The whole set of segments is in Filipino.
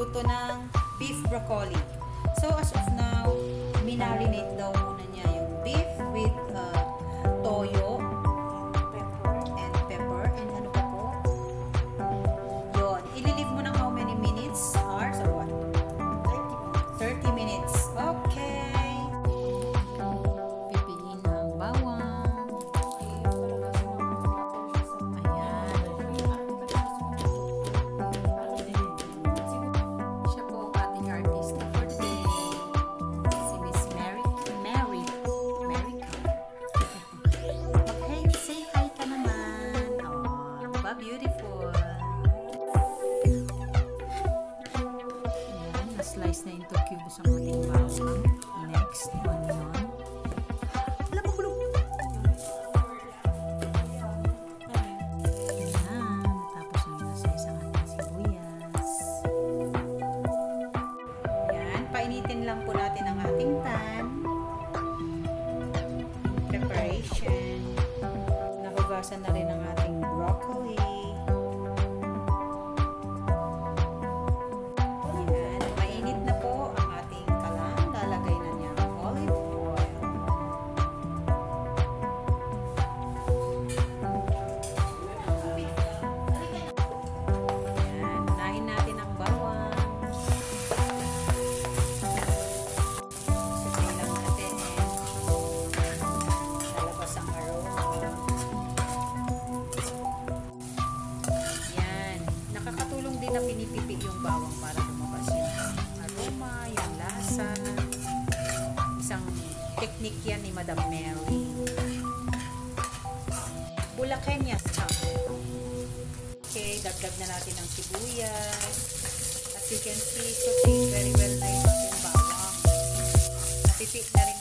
magluluto ng beef broccoli. So, as of now, minarinate daw muna niya yung beef with uh, yan ni Madam Mary. Bulakenya style. Okay, dagdag na natin ang sibuyas. As you can see, so very well na yung ating bawang. Napipit na rin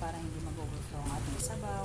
para hindi mag-overflow ang ating sabaw.